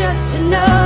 just to know